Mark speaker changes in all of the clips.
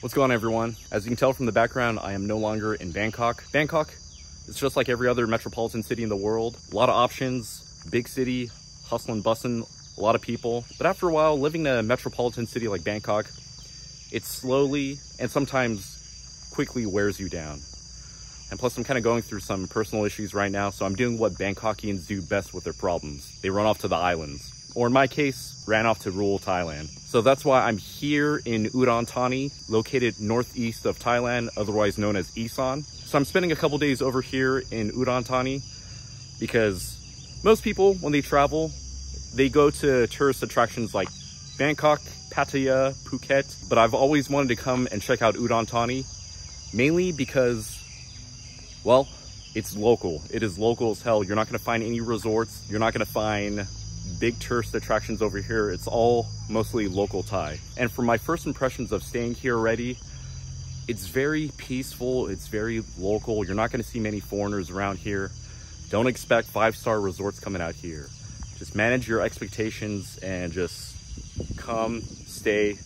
Speaker 1: What's going on everyone? As you can tell from the background, I am no longer in Bangkok. Bangkok, it's just like every other metropolitan city in the world. A lot of options, big city, hustling, busting, a lot of people. But after a while, living in a metropolitan city like Bangkok, it slowly and sometimes quickly wears you down. And plus I'm kind of going through some personal issues right now, so I'm doing what Bangkokians do best with their problems. They run off to the islands or in my case, ran off to rural Thailand. So that's why I'm here in Udon Thani, located northeast of Thailand, otherwise known as Isan. So I'm spending a couple days over here in Udon Thani because most people, when they travel, they go to tourist attractions like Bangkok, Pattaya, Phuket, but I've always wanted to come and check out Udon Thani, mainly because, well, it's local. It is local as hell. You're not gonna find any resorts. You're not gonna find big tourist attractions over here. It's all mostly local Thai. And for my first impressions of staying here already, it's very peaceful. It's very local. You're not going to see many foreigners around here. Don't expect five-star resorts coming out here. Just manage your expectations and just come stay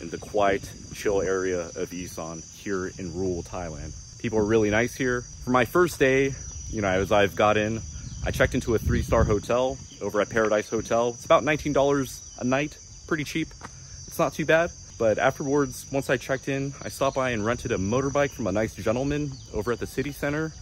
Speaker 1: in the quiet, chill area of Isan here in rural Thailand. People are really nice here. For my first day, you know, as I've got in, I checked into a three-star hotel over at Paradise Hotel. It's about $19 a night, pretty cheap. It's not too bad. But afterwards, once I checked in, I stopped by and rented a motorbike from a nice gentleman over at the city center.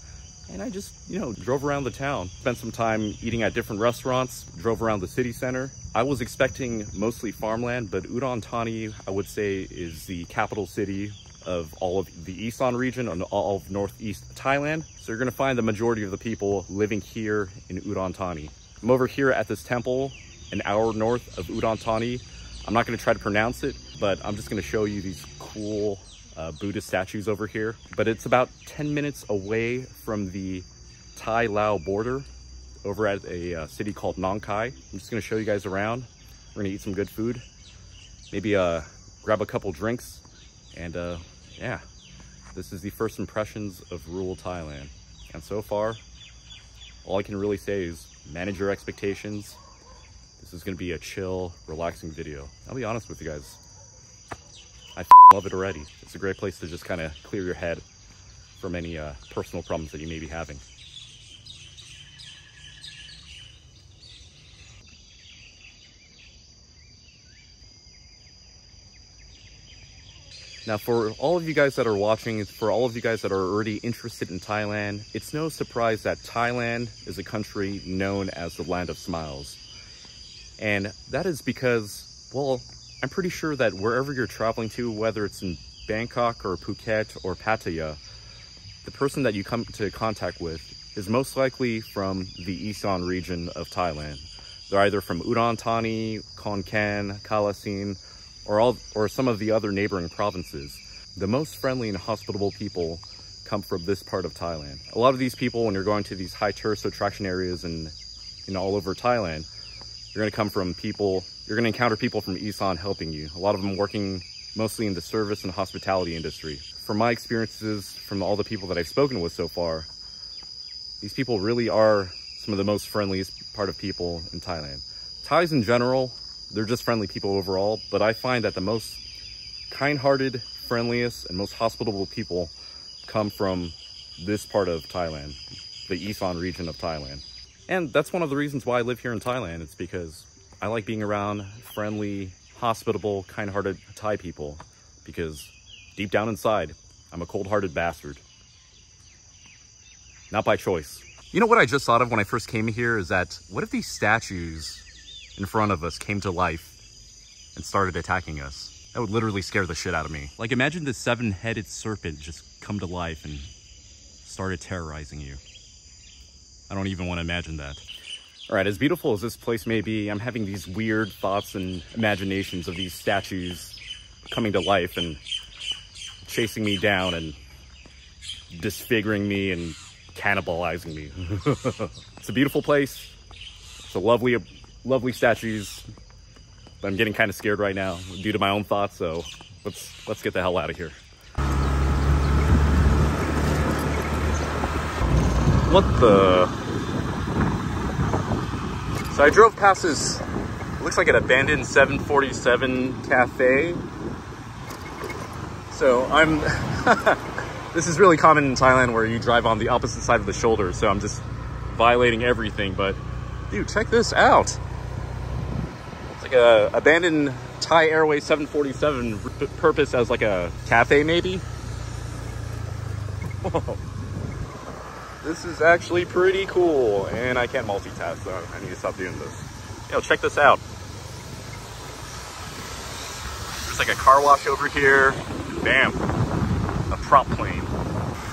Speaker 1: And I just, you know, drove around the town, spent some time eating at different restaurants, drove around the city center. I was expecting mostly farmland, but Udon Thani, I would say, is the capital city of all of the Isan region and all of northeast Thailand. So you're gonna find the majority of the people living here in Udon Thani. I'm over here at this temple an hour north of Udon Thani. I'm not gonna try to pronounce it, but I'm just gonna show you these cool uh, Buddhist statues over here. But it's about 10 minutes away from the Thai-Lao border over at a uh, city called Nong Khai. I'm just gonna show you guys around. We're gonna eat some good food. Maybe uh, grab a couple drinks and uh, yeah, this is the first impressions of rural Thailand. And so far, all I can really say is manage your expectations. This is gonna be a chill, relaxing video. I'll be honest with you guys. I love it already. It's a great place to just kind of clear your head from any uh, personal problems that you may be having. Now, for all of you guys that are watching, for all of you guys that are already interested in Thailand, it's no surprise that Thailand is a country known as the land of smiles. And that is because, well, I'm pretty sure that wherever you're traveling to, whether it's in Bangkok or Phuket or Pattaya, the person that you come to contact with is most likely from the Isan region of Thailand. They're either from Udon Thani, Khon Kaen, Kalasin, or, all, or some of the other neighboring provinces. The most friendly and hospitable people come from this part of Thailand. A lot of these people, when you're going to these high tourist attraction areas and you know, all over Thailand, you're gonna come from people, you're gonna encounter people from Isan helping you. A lot of them working mostly in the service and hospitality industry. From my experiences, from all the people that I've spoken with so far, these people really are some of the most friendliest part of people in Thailand. Thais in general they're just friendly people overall, but I find that the most kind-hearted, friendliest, and most hospitable people come from this part of Thailand, the Isan region of Thailand. And that's one of the reasons why I live here in Thailand. It's because I like being around friendly, hospitable, kind-hearted Thai people because deep down inside, I'm a cold-hearted bastard. Not by choice. You know what I just thought of when I first came here is that what if these statues in front of us came to life and started attacking us. That would literally scare the shit out of me. Like imagine the seven-headed serpent just come to life and started terrorizing you. I don't even want to imagine that. All right, as beautiful as this place may be, I'm having these weird thoughts and imaginations of these statues coming to life and chasing me down and disfiguring me and cannibalizing me. it's a beautiful place. It's a lovely lovely statues. But I'm getting kind of scared right now due to my own thoughts, so let's let's get the hell out of here. What the? So I drove past this, looks like an abandoned 747 cafe. So I'm, this is really common in Thailand where you drive on the opposite side of the shoulder. So I'm just violating everything. But dude, check this out. Like a abandoned Thai Airways 747 purpose as like a cafe maybe. This is actually pretty cool. And I can't multitask, so I need to stop doing this. Yo, check this out. There's like a car wash over here. Bam. A prop plane.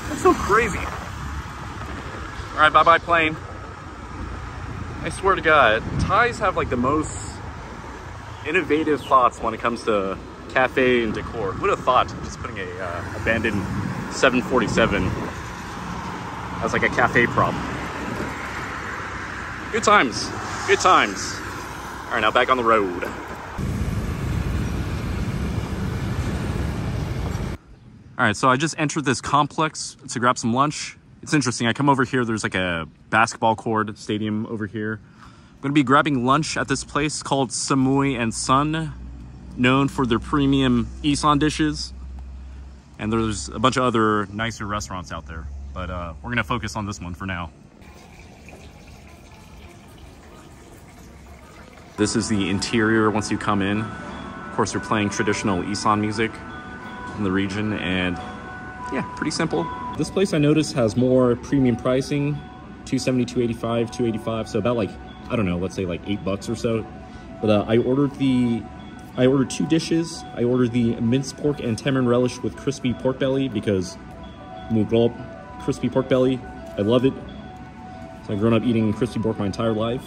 Speaker 1: That's so crazy. All right, bye-bye plane. I swear to God, Thais have like the most innovative thoughts when it comes to cafe and decor. Who would have thought just putting a uh, abandoned 747 as like a cafe prop. Good times, good times. All right, now back on the road. All right, so I just entered this complex to grab some lunch. It's interesting, I come over here, there's like a basketball court stadium over here. I'm gonna be grabbing lunch at this place called Samuay and Son, known for their premium Isan dishes. And there's a bunch of other nicer restaurants out there, but uh, we're gonna focus on this one for now. This is the interior once you come in. Of course, they're playing traditional Isan music in the region and yeah, pretty simple. This place I noticed has more premium pricing, 270, 285, 285. So about like, I don't know, let's say like eight bucks or so. But uh, I ordered the, I ordered two dishes. I ordered the minced pork and tamarind relish with crispy pork belly because mugrop, crispy pork belly. I love it. So I've grown up eating crispy pork my entire life.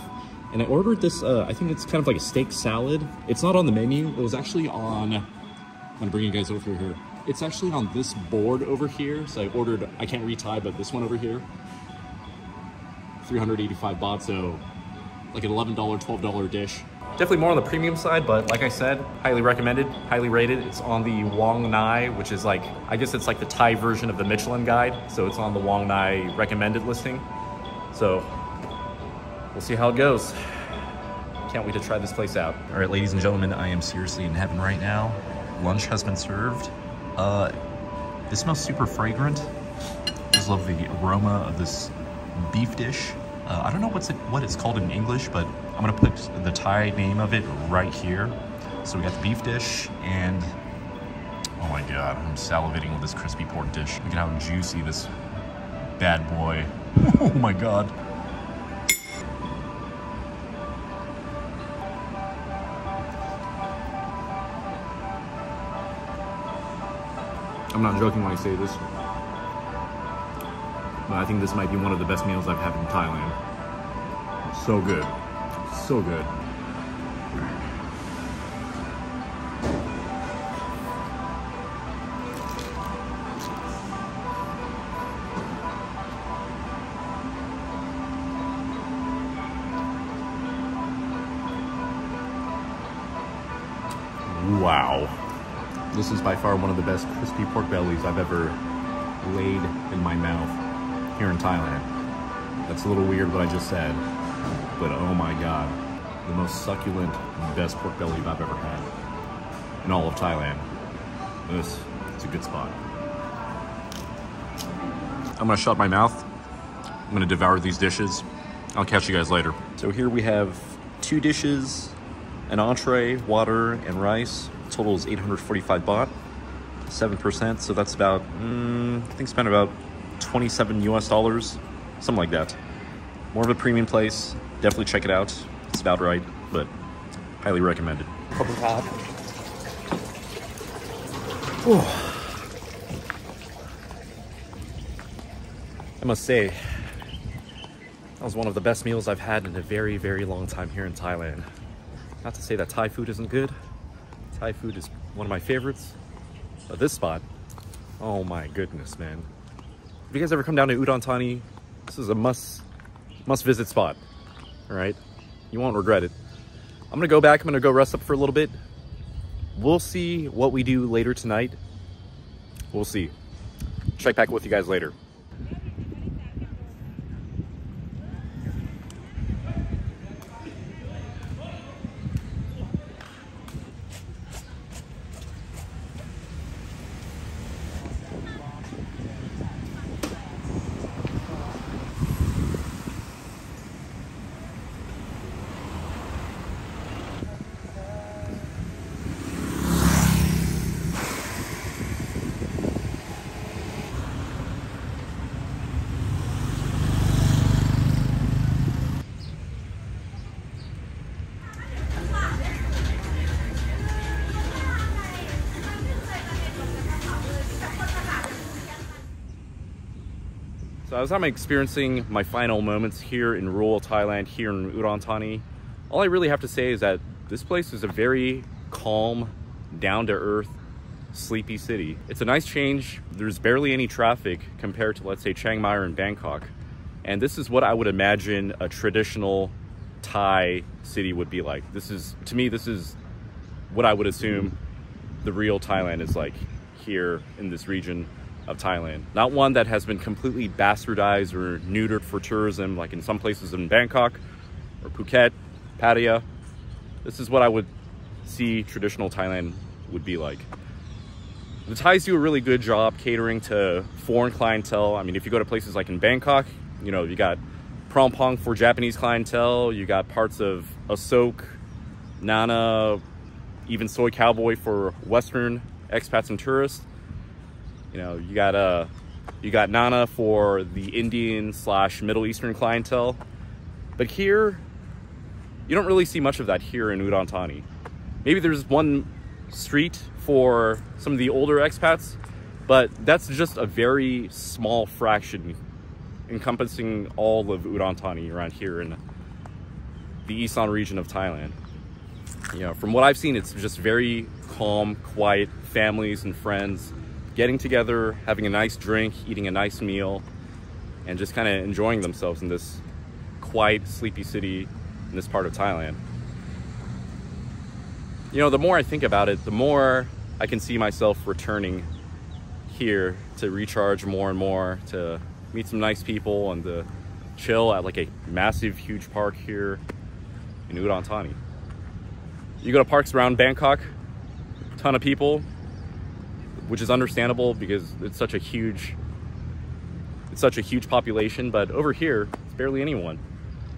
Speaker 1: And I ordered this, uh, I think it's kind of like a steak salad. It's not on the menu. It was actually on, I'm gonna bring you guys over here. It's actually on this board over here. So I ordered, I can't retie, but this one over here. 385 baht, so like an $11, $12 dish. Definitely more on the premium side, but like I said, highly recommended, highly rated. It's on the Wongnai, which is like, I guess it's like the Thai version of the Michelin guide. So it's on the Wongnai recommended listing. So we'll see how it goes. Can't wait to try this place out. All right, ladies and gentlemen, I am seriously in heaven right now. Lunch has been served. Uh, this smells super fragrant. I just love the aroma of this beef dish. Uh, I don't know what's it, what it's called in English, but I'm gonna put the Thai name of it right here. So we got the beef dish and, oh my God, I'm salivating with this crispy pork dish. Look at how juicy this bad boy. oh my God. I'm not joking when I say this. I think this might be one of the best meals I've had in Thailand. So good. So good. Wow. This is by far one of the best crispy pork bellies I've ever laid in my mouth here in Thailand. That's a little weird what I just said, but oh my god. The most succulent, best pork belly I've ever had in all of Thailand. This is a good spot. I'm gonna shut my mouth. I'm gonna devour these dishes. I'll catch you guys later. So here we have two dishes, an entree, water, and rice. Total is 845 baht, 7%. So that's about, mm, I think spent about 27 US dollars, something like that. More of a premium place. Definitely check it out. It's about right, but highly recommended. I must say, that was one of the best meals I've had in a very, very long time here in Thailand. Not to say that Thai food isn't good. Thai food is one of my favorites. But this spot, oh my goodness, man. If you guys ever come down to Udon Thani, this is a must, must visit spot. All right, you won't regret it. I'm gonna go back, I'm gonna go rest up for a little bit. We'll see what we do later tonight. We'll see. Check back with you guys later. As I'm experiencing my final moments here in rural Thailand, here in Udon Thani, all I really have to say is that this place is a very calm, down-to-earth, sleepy city. It's a nice change. There's barely any traffic compared to, let's say, Chiang Mai or in Bangkok. And this is what I would imagine a traditional Thai city would be like. This is, to me, this is what I would assume the real Thailand is like here in this region of Thailand. Not one that has been completely bastardized or neutered for tourism like in some places in Bangkok or Phuket, Pattaya. This is what I would see traditional Thailand would be like. The Thais do a really good job catering to foreign clientele. I mean, if you go to places like in Bangkok, you know, you got Phrom Phong for Japanese clientele, you got parts of Asok, Nana, even Soi Cowboy for Western expats and tourists. You know, you got uh, you got Nana for the Indian slash Middle Eastern clientele. But here, you don't really see much of that here in Udon Thani. Maybe there's one street for some of the older expats, but that's just a very small fraction encompassing all of Udon Thani around here in the Isan region of Thailand. You know, from what I've seen, it's just very calm, quiet, families and friends getting together, having a nice drink, eating a nice meal, and just kind of enjoying themselves in this quiet, sleepy city in this part of Thailand. You know, the more I think about it, the more I can see myself returning here to recharge more and more, to meet some nice people and to chill at like a massive, huge park here in Udon Thani. You go to parks around Bangkok, ton of people, which is understandable because it's such a huge, it's such a huge population. But over here, it's barely anyone.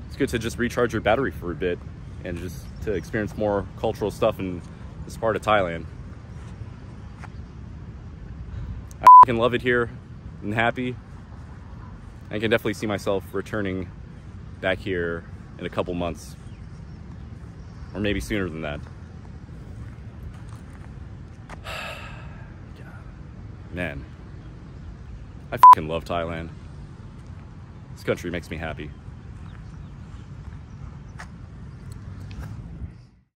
Speaker 1: It's good to just recharge your battery for a bit and just to experience more cultural stuff in this part of Thailand. I can love it here and happy. I can definitely see myself returning back here in a couple months or maybe sooner than that. Man, I fucking love Thailand. This country makes me happy.